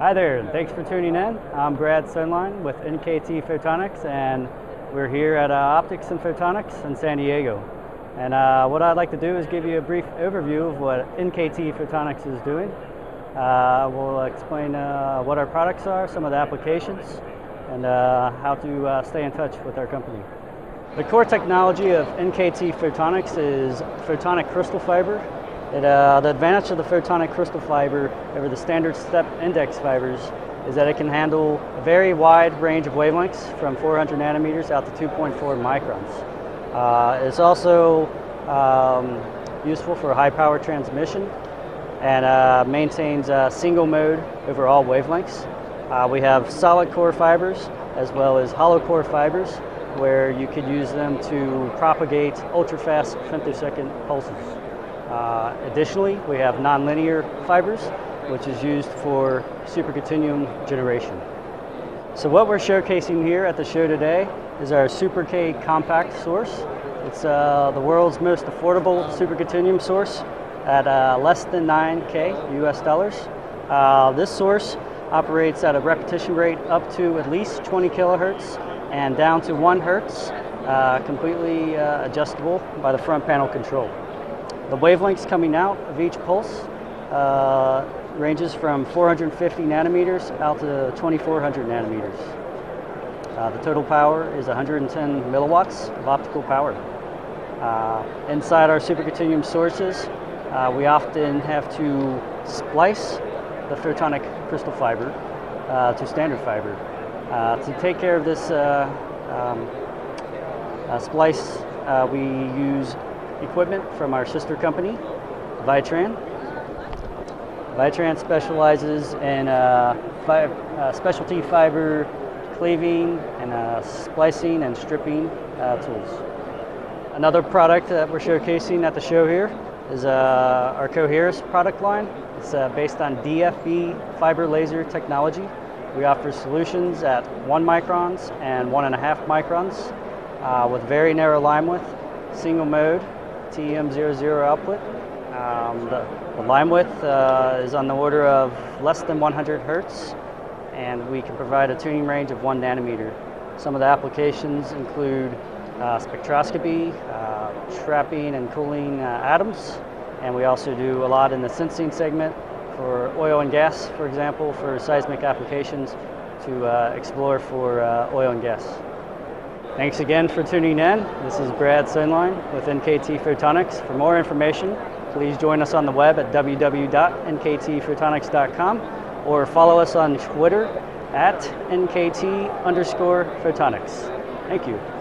Hi there, thanks for tuning in. I'm Brad Sohnlein with NKT Photonics, and we're here at uh, Optics and Photonics in San Diego. And uh, what I'd like to do is give you a brief overview of what NKT Photonics is doing. Uh, we'll explain uh, what our products are, some of the applications, and uh, how to uh, stay in touch with our company. The core technology of NKT Photonics is photonic crystal fiber it, uh, the advantage of the photonic crystal fiber over the standard step index fibers is that it can handle a very wide range of wavelengths from 400 nanometers out to 2.4 microns. Uh, it's also um, useful for high power transmission and uh, maintains a single mode over all wavelengths. Uh, we have solid core fibers as well as hollow core fibers where you could use them to propagate ultra fast femtosecond pulses. Uh, additionally, we have nonlinear fibers, which is used for supercontinuum generation. So what we're showcasing here at the show today is our SuperK compact source. It's uh, the world's most affordable supercontinuum source at uh, less than 9K US dollars. Uh, this source operates at a repetition rate up to at least 20 kilohertz and down to 1 hertz, uh, completely uh, adjustable by the front panel control. The wavelengths coming out of each pulse uh, ranges from 450 nanometers out to 2400 nanometers. Uh, the total power is 110 milliwatts of optical power. Uh, inside our supercontinuum sources, uh, we often have to splice the photonic crystal fiber uh, to standard fiber. Uh, to take care of this um, splice, we use equipment from our sister company, Vytran. Vytran specializes in uh, fi uh, specialty fiber cleaving and uh, splicing and stripping uh, tools. Another product that we're showcasing at the show here is uh, our Koheras product line. It's uh, based on DFB fiber laser technology. We offer solutions at one microns and one and a half microns with very narrow line width, single mode, TEM00 output. Um, the, the, line width uh, is on the order of less than 100 hertz, and we can provide a tuning range of one nanometer. Some of the applications include uh, spectroscopy, uh, trapping and cooling uh, atoms, and we also do a lot in the sensing segment for oil and gas, for example, for seismic applications to uh, explore for uh, oil and gas. Thanks again for tuning in. This is Brad Sohnlein with NKT Photonics. For more information, please join us on the web at www.nktphotonics.com or follow us on Twitter at nkt underscore photonics. Thank you.